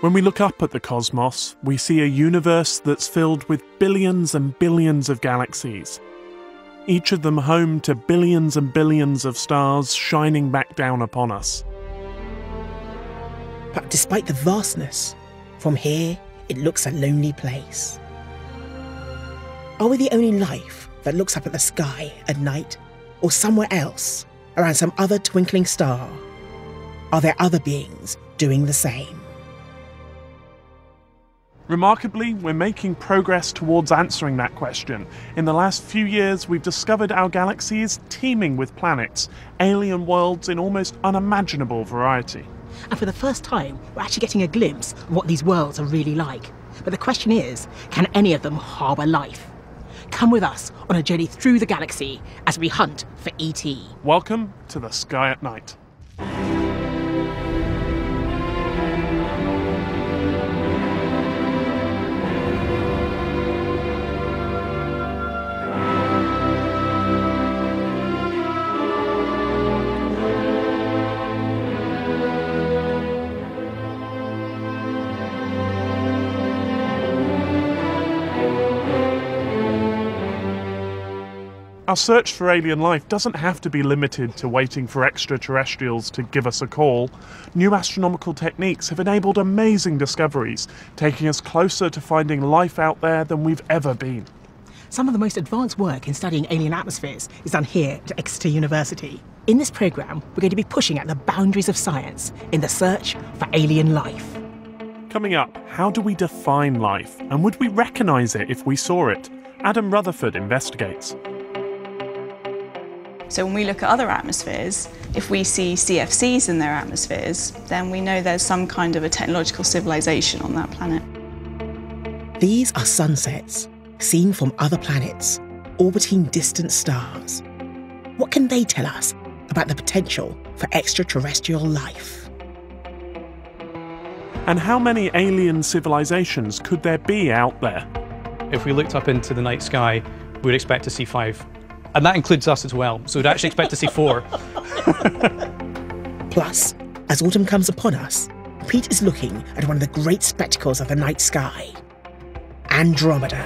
When we look up at the cosmos, we see a universe that's filled with billions and billions of galaxies, each of them home to billions and billions of stars shining back down upon us. But despite the vastness, from here it looks a lonely place. Are we the only life that looks up at the sky at night, or somewhere else, around some other twinkling star? Are there other beings doing the same? Remarkably, we're making progress towards answering that question. In the last few years, we've discovered our galaxy is teeming with planets, alien worlds in almost unimaginable variety. And for the first time, we're actually getting a glimpse of what these worlds are really like. But the question is can any of them harbour life? Come with us on a journey through the galaxy as we hunt for ET. Welcome to the Sky at Night. Our search for alien life doesn't have to be limited to waiting for extraterrestrials to give us a call. New astronomical techniques have enabled amazing discoveries, taking us closer to finding life out there than we've ever been. Some of the most advanced work in studying alien atmospheres is done here at Exeter University. In this programme, we're going to be pushing at the boundaries of science in the search for alien life. Coming up, how do we define life, and would we recognise it if we saw it? Adam Rutherford investigates. So when we look at other atmospheres, if we see CFCs in their atmospheres, then we know there's some kind of a technological civilization on that planet. These are sunsets, seen from other planets, orbiting distant stars. What can they tell us about the potential for extraterrestrial life? And how many alien civilizations could there be out there? If we looked up into the night sky, we'd expect to see five and that includes us as well. So we'd actually expect to see four. Plus, as autumn comes upon us, Pete is looking at one of the great spectacles of the night sky Andromeda.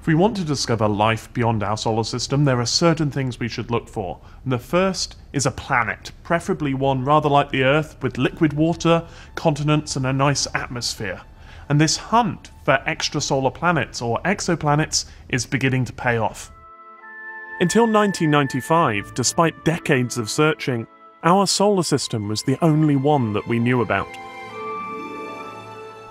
If we want to discover life beyond our solar system, there are certain things we should look for. And the first is a planet, preferably one rather like the Earth, with liquid water, continents, and a nice atmosphere and this hunt for extrasolar planets or exoplanets is beginning to pay off. Until 1995, despite decades of searching, our solar system was the only one that we knew about.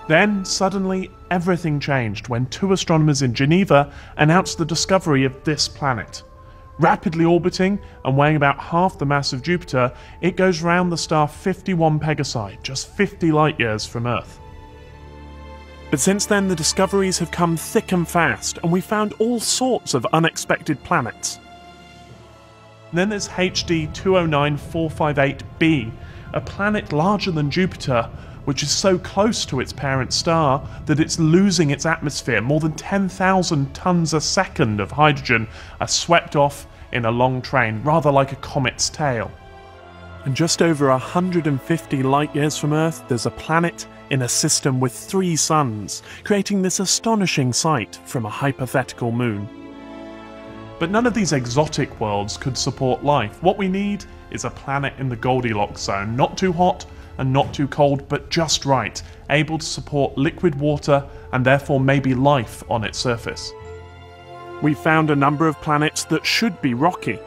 Then, suddenly, everything changed when two astronomers in Geneva announced the discovery of this planet. Rapidly orbiting and weighing about half the mass of Jupiter, it goes round the star 51 Pegasi, just 50 light years from Earth. But since then, the discoveries have come thick and fast, and we found all sorts of unexpected planets. then there's HD 209458b, a planet larger than Jupiter, which is so close to its parent star that it's losing its atmosphere. More than 10,000 tons a second of hydrogen are swept off in a long train, rather like a comet's tail. And just over 150 light years from Earth, there's a planet in a system with three suns, creating this astonishing sight from a hypothetical moon. But none of these exotic worlds could support life. What we need is a planet in the Goldilocks zone, not too hot and not too cold, but just right, able to support liquid water and therefore maybe life on its surface. We found a number of planets that should be rocky.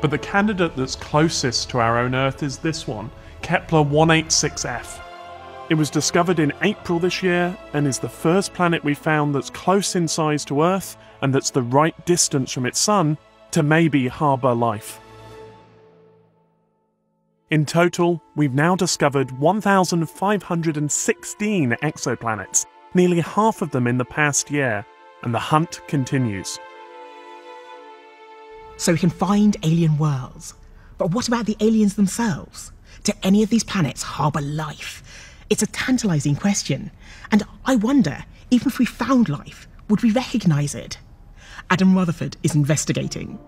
But the candidate that's closest to our own Earth is this one, Kepler 186f. It was discovered in April this year and is the first planet we found that's close in size to Earth and that's the right distance from its Sun to maybe harbour life. In total, we've now discovered 1,516 exoplanets, nearly half of them in the past year, and the hunt continues. So we can find alien worlds. But what about the aliens themselves? Do any of these planets harbour life? It's a tantalizing question, and I wonder, even if we found life, would we recognize it? Adam Rutherford is investigating.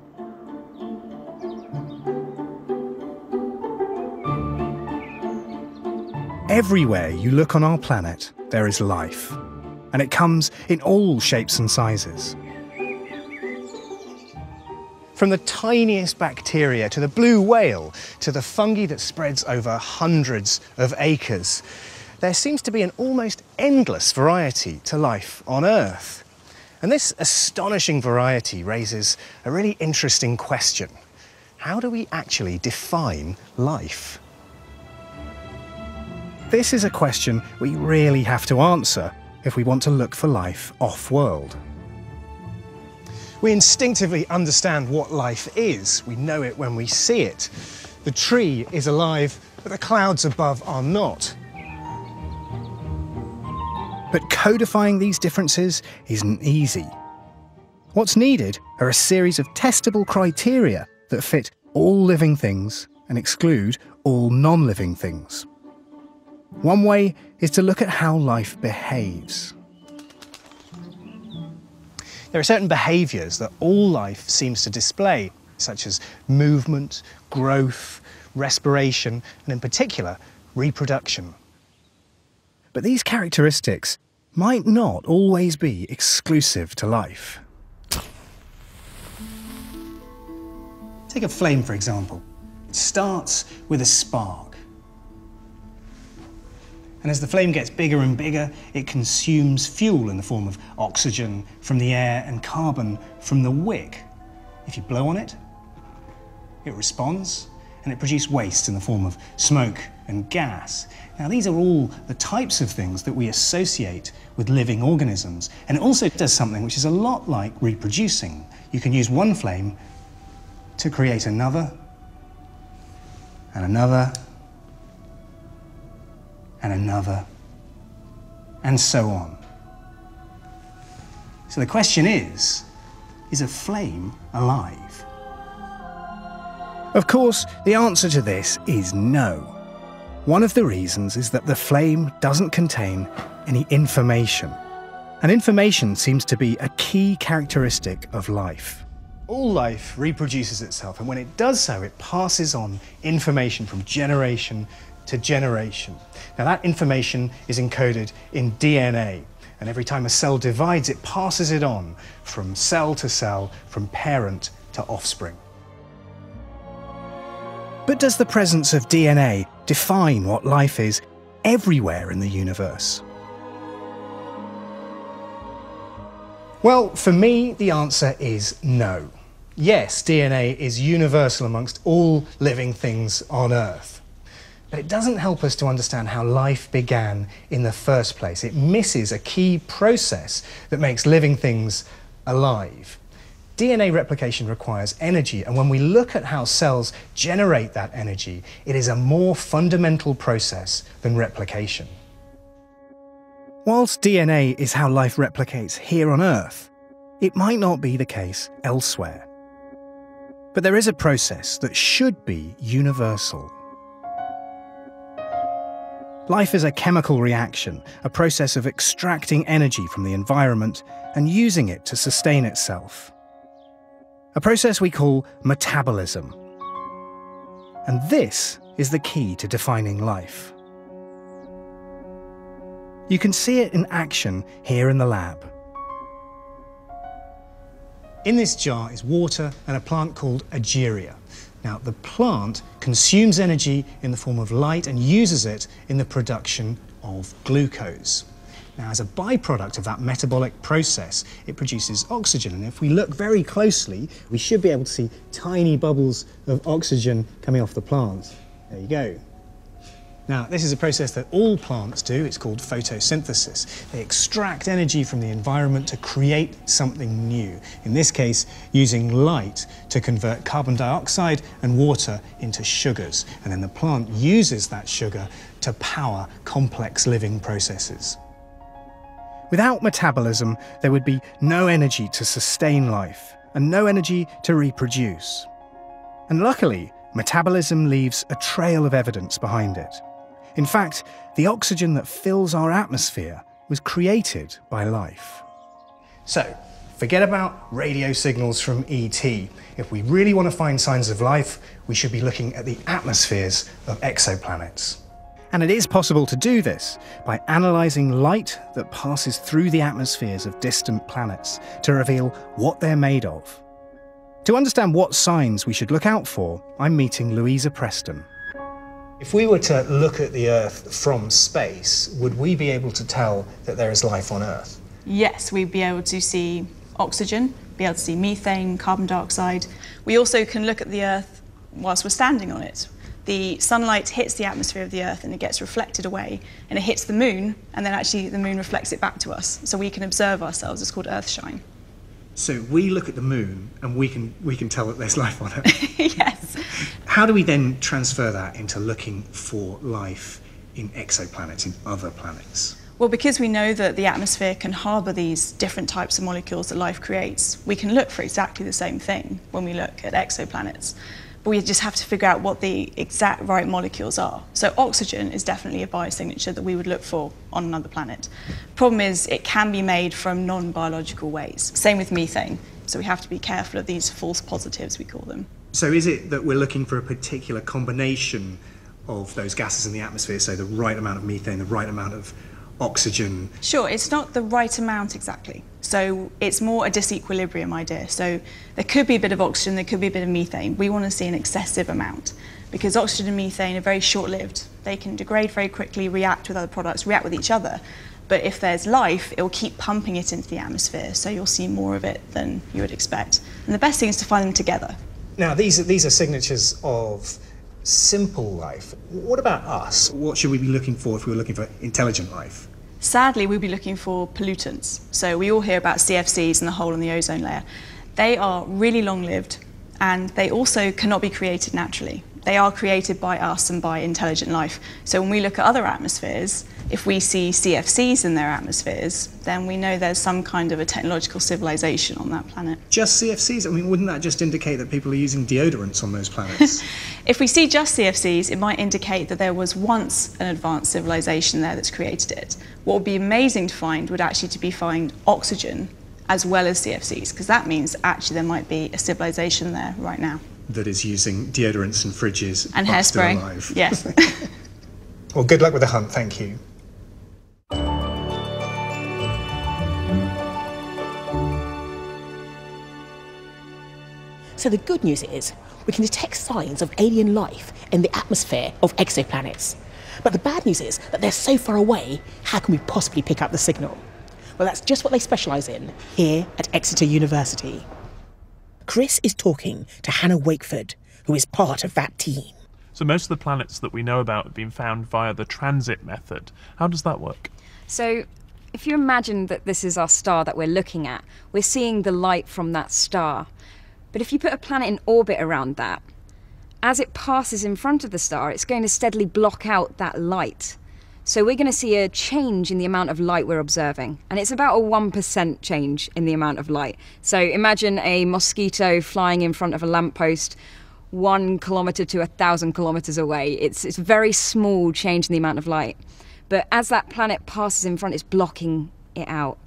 Everywhere you look on our planet, there is life. And it comes in all shapes and sizes. From the tiniest bacteria to the blue whale to the fungi that spreads over hundreds of acres, there seems to be an almost endless variety to life on Earth. And this astonishing variety raises a really interesting question. How do we actually define life? This is a question we really have to answer if we want to look for life off world. We instinctively understand what life is. We know it when we see it. The tree is alive, but the clouds above are not. But codifying these differences isn't easy. What's needed are a series of testable criteria that fit all living things and exclude all non living things. One way is to look at how life behaves. There are certain behaviours that all life seems to display, such as movement, growth, respiration, and in particular, reproduction. But these characteristics might not always be exclusive to life. Take a flame, for example. It starts with a spark. And as the flame gets bigger and bigger, it consumes fuel in the form of oxygen from the air and carbon from the wick. If you blow on it, it responds and it produces waste in the form of smoke and gas. Now, these are all the types of things that we associate with living organisms. And it also does something which is a lot like reproducing. You can use one flame to create another and another and another, and so on. So the question is is a flame alive? Of course, the answer to this is no. One of the reasons is that the flame doesn't contain any information. And information seems to be a key characteristic of life. All life reproduces itself, and when it does so, it passes on information from generation to generation. Now, that information is encoded in DNA, and every time a cell divides, it passes it on from cell to cell, from parent to offspring. But does the presence of DNA define what life is everywhere in the universe? Well, for me, the answer is no. Yes, DNA is universal amongst all living things on Earth. But it doesn't help us to understand how life began in the first place. It misses a key process that makes living things alive. DNA replication requires energy, and when we look at how cells generate that energy, it is a more fundamental process than replication. Whilst DNA is how life replicates here on Earth, it might not be the case elsewhere. But there is a process that should be universal. Life is a chemical reaction, a process of extracting energy from the environment and using it to sustain itself. A process we call metabolism. And this is the key to defining life. You can see it in action here in the lab. In this jar is water and a plant called Egeria. Now, the plant consumes energy in the form of light and uses it in the production of glucose. Now, as a byproduct of that metabolic process, it produces oxygen. And if we look very closely, we should be able to see tiny bubbles of oxygen coming off the plant. There you go. Now, this is a process that all plants do. It's called photosynthesis. They extract energy from the environment to create something new. In this case, using light to convert carbon dioxide and water into sugars. And then the plant uses that sugar to power complex living processes. Without metabolism, there would be no energy to sustain life and no energy to reproduce. And luckily, metabolism leaves a trail of evidence behind it. In fact, the oxygen that fills our atmosphere was created by life. So, forget about radio signals from ET. If we really want to find signs of life, we should be looking at the atmospheres of exoplanets. And it is possible to do this by analysing light that passes through the atmospheres of distant planets to reveal what they're made of. To understand what signs we should look out for, I'm meeting Louisa Preston. If we were to look at the Earth from space, would we be able to tell that there is life on Earth? Yes, we'd be able to see oxygen, be able to see methane, carbon dioxide. We also can look at the Earth whilst we're standing on it. The sunlight hits the atmosphere of the Earth and it gets reflected away, and it hits the moon, and then actually the moon reflects it back to us. So we can observe ourselves. It's called Earthshine. So we look at the moon and we can we can tell that there's life on it. yes. How do we then transfer that into looking for life in exoplanets, in other planets? Well, because we know that the atmosphere can harbour these different types of molecules that life creates, we can look for exactly the same thing when we look at exoplanets. But we just have to figure out what the exact right molecules are. So oxygen is definitely a biosignature that we would look for on another planet. Problem is, it can be made from non-biological ways. Same with methane. So we have to be careful of these false positives, we call them. So is it that we're looking for a particular combination of those gases in the atmosphere, so the right amount of methane, the right amount of oxygen? Sure, it's not the right amount exactly. So it's more a disequilibrium idea. So there could be a bit of oxygen, there could be a bit of methane. We want to see an excessive amount because oxygen and methane are very short lived. They can degrade very quickly, react with other products, react with each other. But if there's life, it will keep pumping it into the atmosphere, so you'll see more of it than you would expect. And the best thing is to find them together. Now, these are, these are signatures of simple life. What about us? What should we be looking for if we were looking for intelligent life? Sadly, we'd be looking for pollutants. So we all hear about CFCs and the hole in the ozone layer. They are really long-lived and they also cannot be created naturally. They are created by us and by intelligent life. So when we look at other atmospheres, if we see CFCs in their atmospheres, then we know there's some kind of a technological civilization on that planet. Just CFCs? I mean, wouldn't that just indicate that people are using deodorants on those planets? if we see just CFCs, it might indicate that there was once an advanced civilization there that's created it. What would be amazing to find would actually to be find oxygen as well as CFCs, because that means actually there might be a civilization there right now. That is using deodorants and fridges and hairspray. Yes. well, good luck with the hunt. Thank you. So the good news is we can detect signs of alien life in the atmosphere of exoplanets. But the bad news is that they're so far away, how can we possibly pick up the signal? Well, that's just what they specialise in here at Exeter University. Chris is talking to Hannah Wakeford, who is part of that team. So most of the planets that we know about have been found via the transit method. How does that work? So if you imagine that this is our star that we're looking at, we're seeing the light from that star. But if you put a planet in orbit around that, as it passes in front of the star, it's going to steadily block out that light. So we're going to see a change in the amount of light we're observing. And it's about a 1% change in the amount of light. So imagine a mosquito flying in front of a lamppost one kilometre to a thousand kilometres away. It's, it's a very small change in the amount of light. But as that planet passes in front, it's blocking it out.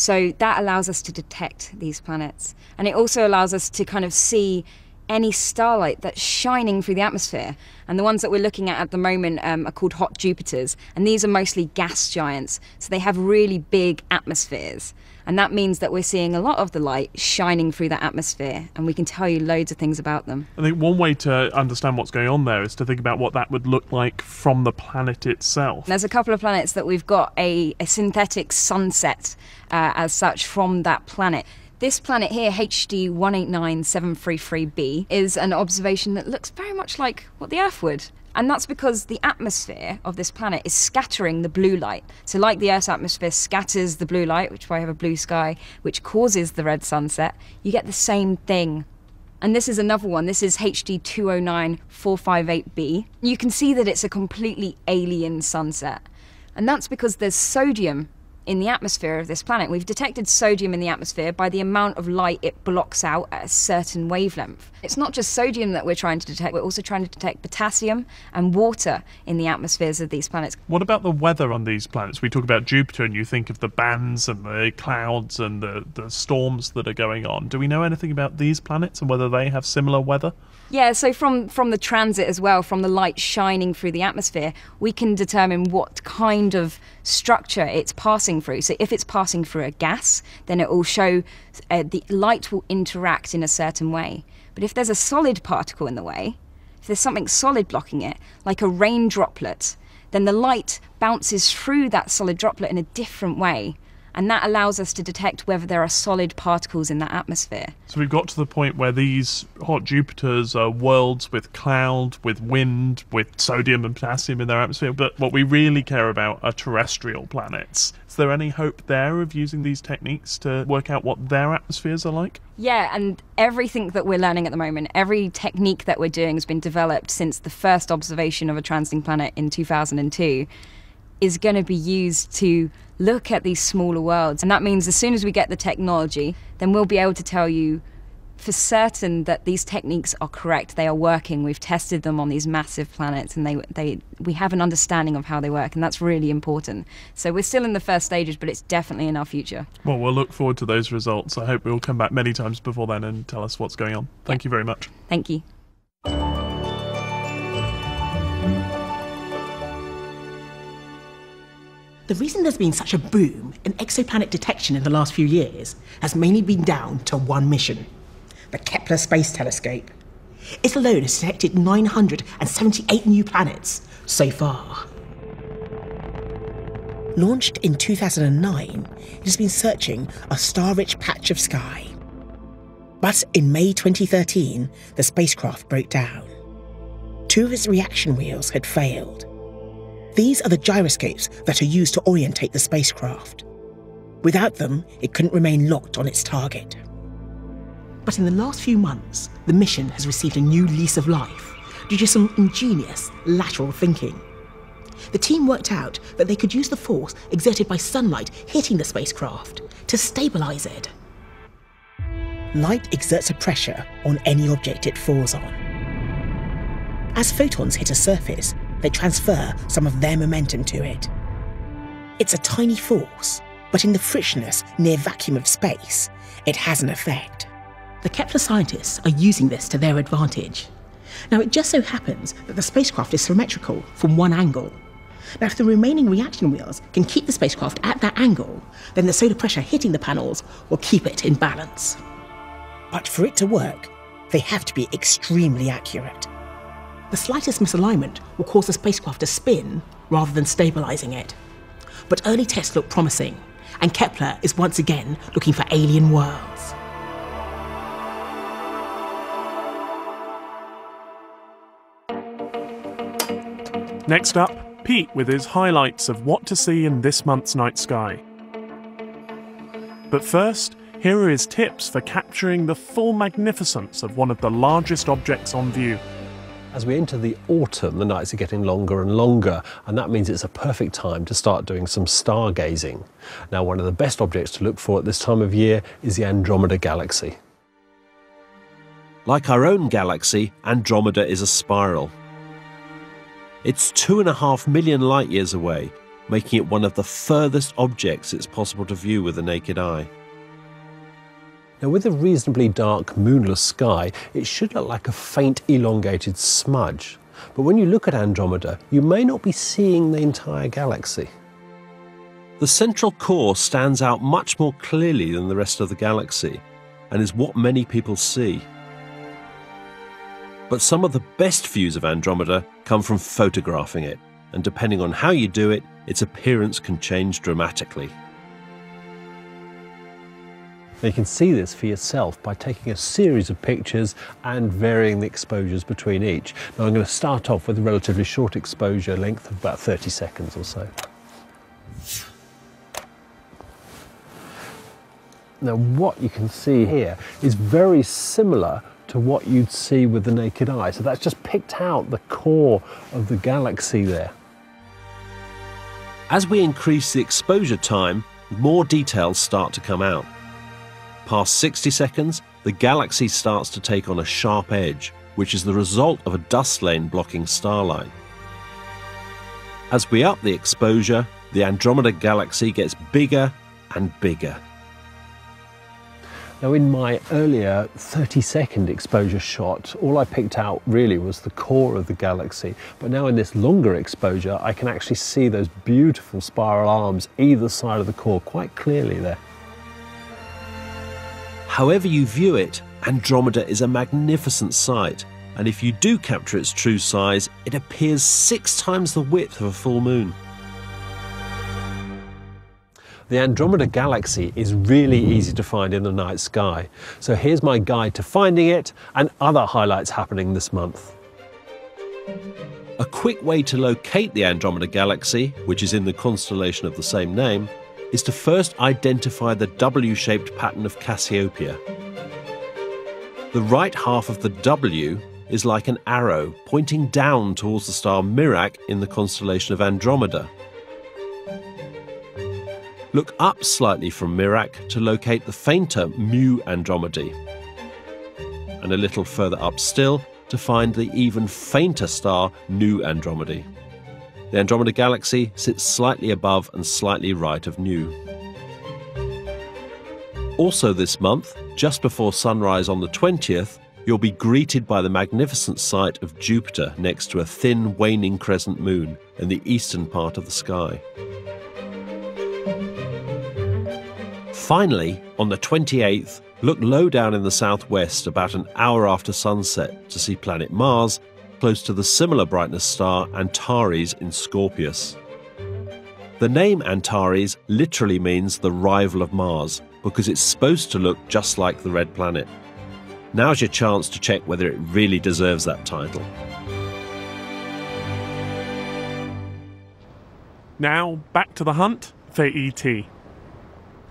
So that allows us to detect these planets. And it also allows us to kind of see any starlight that's shining through the atmosphere. And the ones that we're looking at at the moment um, are called hot Jupiters. And these are mostly gas giants. So they have really big atmospheres. And that means that we're seeing a lot of the light shining through that atmosphere, and we can tell you loads of things about them. I think one way to understand what's going on there is to think about what that would look like from the planet itself. There's a couple of planets that we've got a, a synthetic sunset uh, as such from that planet. This planet here, HD 189733b, is an observation that looks very much like what the Earth would. And that's because the atmosphere of this planet is scattering the blue light. So, like the Earth's atmosphere scatters the blue light, which why I have a blue sky, which causes the red sunset, you get the same thing. And this is another one. This is HD 209458b. You can see that it's a completely alien sunset. And that's because there's sodium in the atmosphere of this planet. We've detected sodium in the atmosphere by the amount of light it blocks out at a certain wavelength. It's not just sodium that we're trying to detect, we're also trying to detect potassium and water in the atmospheres of these planets. What about the weather on these planets? We talk about Jupiter and you think of the bands and the clouds and the, the storms that are going on. Do we know anything about these planets and whether they have similar weather? Yeah, so from, from the transit as well, from the light shining through the atmosphere, we can determine what kind of structure it's passing through. So if it's passing through a gas, then it will show uh, the light will interact in a certain way. But if there's a solid particle in the way, if there's something solid blocking it, like a rain droplet, then the light bounces through that solid droplet in a different way and that allows us to detect whether there are solid particles in that atmosphere. So we've got to the point where these hot Jupiters are worlds with cloud, with wind, with sodium and potassium in their atmosphere, but what we really care about are terrestrial planets. Is there any hope there of using these techniques to work out what their atmospheres are like? Yeah, and everything that we're learning at the moment, every technique that we're doing has been developed since the first observation of a transiting planet in 2002 is going to be used to look at these smaller worlds. And that means as soon as we get the technology, then we'll be able to tell you for certain that these techniques are correct. They are working. We've tested them on these massive planets, and they, they, we have an understanding of how they work, and that's really important. So we're still in the first stages, but it's definitely in our future. Well, we'll look forward to those results. I hope we'll come back many times before then and tell us what's going on. Thank you very much. Thank you. The reason there's been such a boom in exoplanet detection in the last few years has mainly been down to one mission the Kepler Space Telescope. It alone has detected 978 new planets so far. Launched in 2009, it has been searching a star rich patch of sky. But in May 2013, the spacecraft broke down. Two of its reaction wheels had failed these are the gyroscopes that are used to orientate the spacecraft. Without them, it couldn't remain locked on its target. But in the last few months, the mission has received a new lease of life due to some ingenious lateral thinking. The team worked out that they could use the force exerted by sunlight hitting the spacecraft to stabilize it. Light exerts a pressure on any object it falls on. As photons hit a surface, they transfer some of their momentum to it. It's a tiny force, but in the frictionless, near vacuum of space, it has an effect. The Kepler scientists are using this to their advantage. Now, it just so happens that the spacecraft is symmetrical from one angle. Now, if the remaining reaction wheels can keep the spacecraft at that angle, then the solar pressure hitting the panels will keep it in balance. But for it to work, they have to be extremely accurate. The slightest misalignment will cause the spacecraft to spin rather than stabilizing it. But early tests look promising, and Kepler is once again looking for alien worlds. Next up, Pete with his highlights of what to see in this month's night sky. But first, here are his tips for capturing the full magnificence of one of the largest objects on view. As we enter the autumn, the nights are getting longer and longer, and that means it's a perfect time to start doing some stargazing. Now, one of the best objects to look for at this time of year is the Andromeda Galaxy. Like our own galaxy, Andromeda is a spiral. It's two and a half million light years away, making it one of the furthest objects it's possible to view with the naked eye. Now with a reasonably dark moonless sky, it should look like a faint elongated smudge. But when you look at Andromeda, you may not be seeing the entire galaxy. The central core stands out much more clearly than the rest of the galaxy and is what many people see. But some of the best views of Andromeda come from photographing it, and depending on how you do it, its appearance can change dramatically. Now you can see this for yourself by taking a series of pictures and varying the exposures between each. Now I'm going to start off with a relatively short exposure length of about 30 seconds or so. Now what you can see here is very similar to what you'd see with the naked eye. So that's just picked out the core of the galaxy there. As we increase the exposure time, more details start to come out. Past 60 seconds, the galaxy starts to take on a sharp edge, which is the result of a dust lane blocking starlight. As we up the exposure, the Andromeda galaxy gets bigger and bigger. Now, in my earlier 30 second exposure shot, all I picked out really was the core of the galaxy. But now, in this longer exposure, I can actually see those beautiful spiral arms either side of the core quite clearly there. However, you view it, Andromeda is a magnificent sight, and if you do capture its true size, it appears six times the width of a full moon. The Andromeda Galaxy is really easy to find in the night sky. So here's my guide to finding it and other highlights happening this month. A quick way to locate the Andromeda Galaxy, which is in the constellation of the same name, is to first identify the W shaped pattern of Cassiopeia. The right half of the W is like an arrow pointing down towards the star Mirach in the constellation of Andromeda. Look up slightly from Mirach to locate the fainter Mu Andromedae, and a little further up still to find the even fainter star Nu Andromedae. The Andromeda Galaxy sits slightly above and slightly right of Nu. Also, this month, just before sunrise on the 20th, you'll be greeted by the magnificent sight of Jupiter next to a thin, waning crescent moon in the eastern part of the sky. Finally, on the 28th, look low down in the southwest about an hour after sunset to see planet Mars close to the similar brightness star Antares in Scorpius. The name Antares literally means the rival of Mars because it's supposed to look just like the red planet. Now's your chance to check whether it really deserves that title. Now, back to the hunt for ET.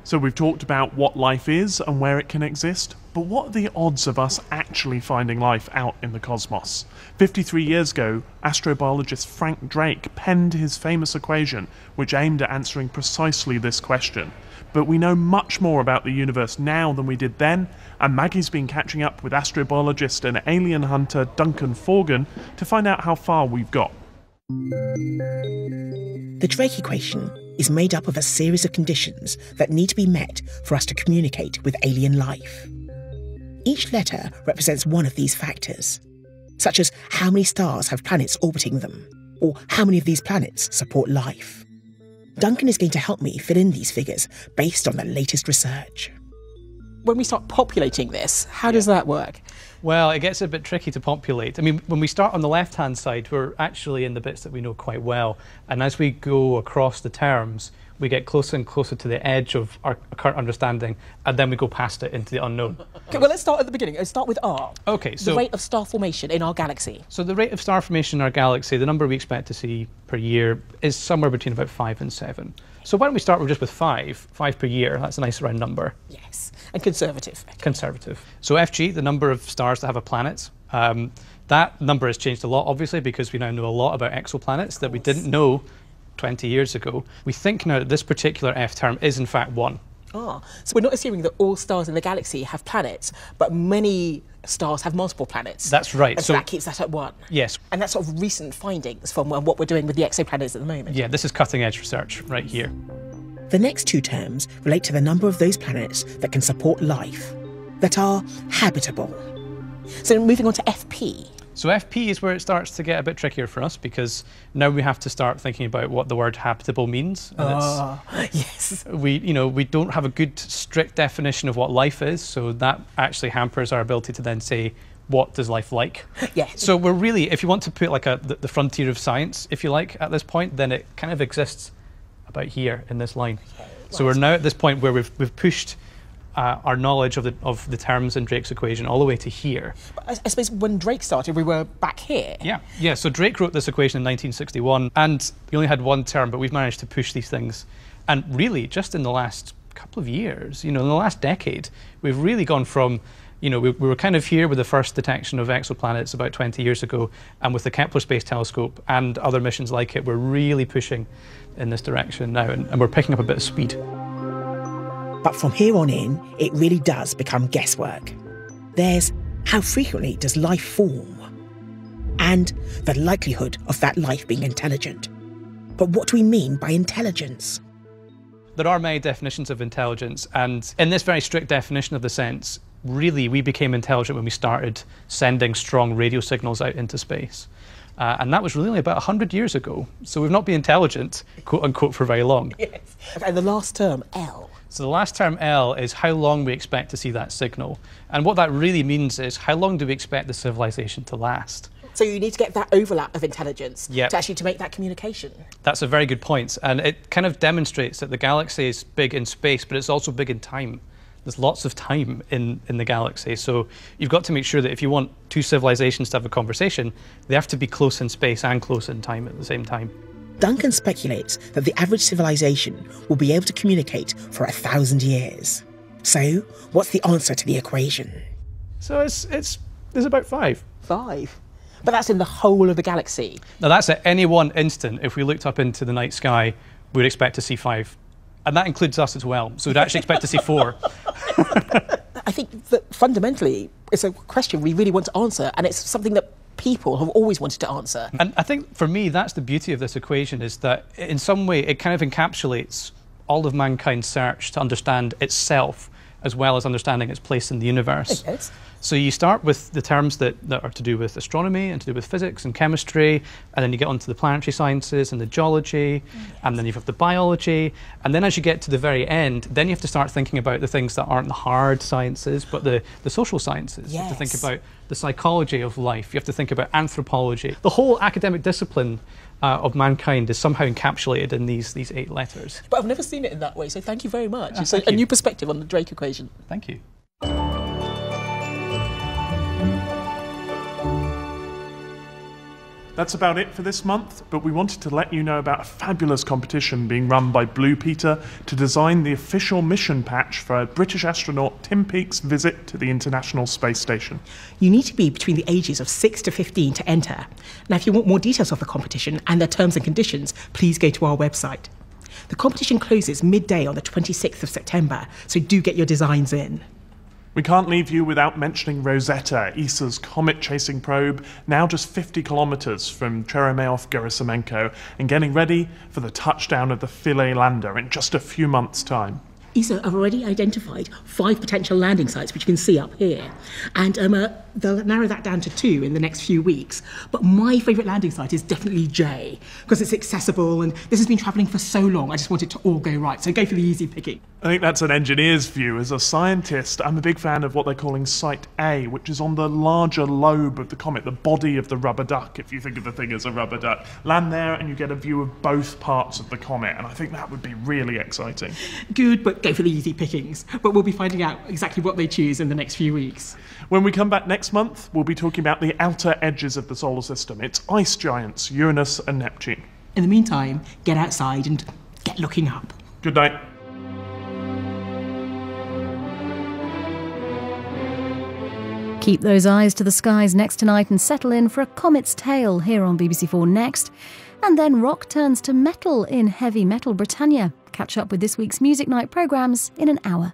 So we've talked about what life is and where it can exist, but what are the odds of us actually finding life out in the cosmos? 53 years ago, astrobiologist Frank Drake penned his famous equation, which aimed at answering precisely this question. But we know much more about the universe now than we did then, and Maggie's been catching up with astrobiologist and alien hunter Duncan Forgan to find out how far we've got. The Drake equation is made up of a series of conditions that need to be met for us to communicate with alien life. Each letter represents one of these factors, such as how many stars have planets orbiting them, or how many of these planets support life. Duncan is going to help me fill in these figures based on the latest research. When we start populating this, how does that work? Well, it gets a bit tricky to populate. I mean, when we start on the left hand side, we're actually in the bits that we know quite well. And as we go across the terms, we get closer and closer to the edge of our current understanding, and then we go past it into the unknown. Okay, well, let's start at the beginning. Let's start with R. Okay, so the rate of star formation in our galaxy. So the rate of star formation in our galaxy, the number we expect to see per year, is somewhere between about five and seven. So why don't we start with just with five, five per year? That's a nice round number. Yes, and conservative. Conservative. So FG, the number of stars that have a planet, um, that number has changed a lot, obviously, because we now know a lot about exoplanets that we didn't know 20 years ago. We think now that this particular F term is in fact one. Ah, so we're not assuming that all stars in the galaxy have planets, but many stars have multiple planets. That's right. And so, that keeps that at one. Yes. And that's sort of recent findings from uh, what we're doing with the exoplanets at the moment. Yeah, this is cutting edge research right here. The next two terms relate to the number of those planets that can support life, that are habitable. So moving on to FP. So FP is where it starts to get a bit trickier for us because now we have to start thinking about what the word habitable means. And oh, yes. We, you know, we don't have a good strict definition of what life is, so that actually hampers our ability to then say what does life like. Yeah. So we're really, if you want to put like a the, the frontier of science, if you like, at this point, then it kind of exists about here in this line. So we're now at this point where we've we've pushed uh, our knowledge of the, of the terms in Drake's equation all the way to here. I, I, suppose when Drake started, we were back here. Yeah, yeah. So Drake wrote this equation in 1961, and we only had one term, but we've managed to push these things. And really, just in the last couple of years, you know, in the last decade, we've really gone from you know, we, we, were kind of here with the first detection of exoplanets about 20 years ago, and with the Kepler Space Telescope and other missions like it, we're really pushing in this direction now, and, and we're picking up a bit of speed. But from here on in, it really does become guesswork. There's how frequently does life form? And the likelihood of that life being intelligent. But what do we mean by intelligence? There are many definitions of intelligence, and in this very strict definition of the sense, really we became intelligent when we started sending strong radio signals out into space. Uh, and that was really only about 100 years ago. So we've not been intelligent, quote unquote, for very long. Yes. And the last term, L. So the last term L is how long we expect to see that signal. And what that really means is how long do we expect the civilization to last? So you need to get that overlap of intelligence Yep. to actually to make that communication. That's a very good point. And it kind of demonstrates that the galaxy is big in space, but it's also big in time. There's lots of time in, in the galaxy. So you've got to make sure that if you want two civilizations to have a conversation, they have to be close in space and close in time at the same time. Duncan speculates that the average civilization will be able to communicate for a thousand years. So, what's the answer to the equation? So it's, it's there's about five. Five. But that's in the whole of the galaxy. Now that's at any one instant. If we looked up into the night sky, we'd expect to see five. And that includes us as well. So we'd actually expect to see four. I think that fundamentally it's a question we really want to answer, and it's something that people have always wanted to answer. And I think for me, that's the beauty of this equation is that in some way it kind of encapsulates all of mankind's search to understand itself as well as understanding its place in the universe. Yes. So you start with the terms that, that are to do with astronomy and to do with physics and chemistry, and then you get onto the planetary sciences and the geology, mm. and then you have the biology, and then as you get to the very end, then you have to start thinking about the things that aren't the hard sciences, but the, the social sciences. You have to think about the psychology of life. You have to think about anthropology. The whole academic discipline uh, of mankind is somehow encapsulated in these these eight letters. But I've never seen it in that way, so thank you very much. Ah, it's a, a new perspective on the Drake equation. Thank you. That's about it for this month, but we wanted to let you know about a fabulous competition being run by Blue Peter to design the official mission patch for British astronaut Tim Peake's visit to the International Space Station. You need to be between the ages of 6 to 15 to enter. Now, if you want more details of the competition and the terms and conditions, please go to our website. The competition closes midday on the 26th of September, so do get your designs in. We can't leave you without mentioning Rosetta, ESA's comet chasing probe, now just 50 kilometers from Churyumov Gerasimenko, and getting ready for the touchdown of the Philae lander in just a few months' time. ESA have already identified five potential landing sites, which you can see up here. And um, uh, they'll narrow that down to two in the next few weeks. But my favourite landing site is definitely J, because it's accessible and this has been travelling for so long. I just want it to all go right. So go for the easy picking. I think that's an engineer's view. As a scientist, I'm a big fan of what they're calling Site A, which is on the larger lobe of the comet, the body of the rubber duck, if you think of the thing as a rubber duck. Land there and you get a view of both parts of the comet, and I think that would be really exciting. Good, but go for the easy pickings. But we'll be finding out exactly what they choose in the next few weeks. When we come back next month, we'll be talking about the outer edges of the solar system. It's ice giants, Uranus and Neptune. In the meantime, get outside and get looking up. Good night. Keep those eyes to the skies next tonight and settle in for a comet's tale here on BBC4 Next. And then rock turns to metal in Heavy Metal Britannia. Catch up with this week's Music Night programmes in an hour.